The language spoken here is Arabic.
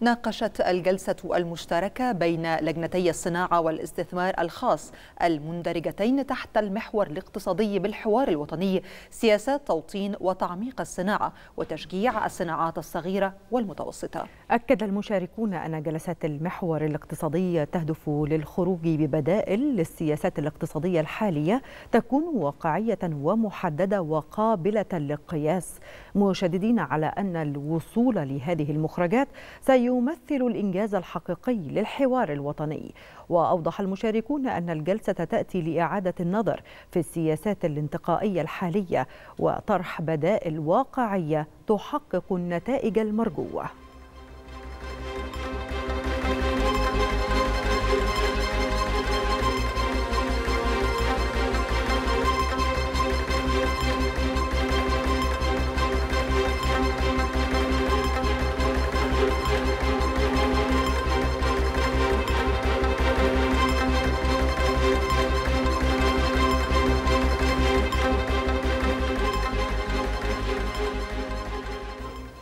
ناقشت الجلسة المشتركة بين لجنتي الصناعة والاستثمار الخاص المندرجتين تحت المحور الاقتصادي بالحوار الوطني سياسات توطين وتعميق الصناعة وتشجيع الصناعات الصغيرة والمتوسطة. أكد المشاركون أن جلسات المحور الاقتصادي تهدف للخروج ببدائل للسياسات الاقتصادية الحالية تكون واقعية ومحددة وقابلة للقياس مشددين على أن الوصول لهذه المخرجات سيمثل الإنجاز الحقيقي للحوار الوطني. وأوضح المشاركون أن الجلسة تأتي لإعادة النظر في السياسات الانتقائية الحالية وطرح بدائل واقعية تحقق النتائج المرجوة.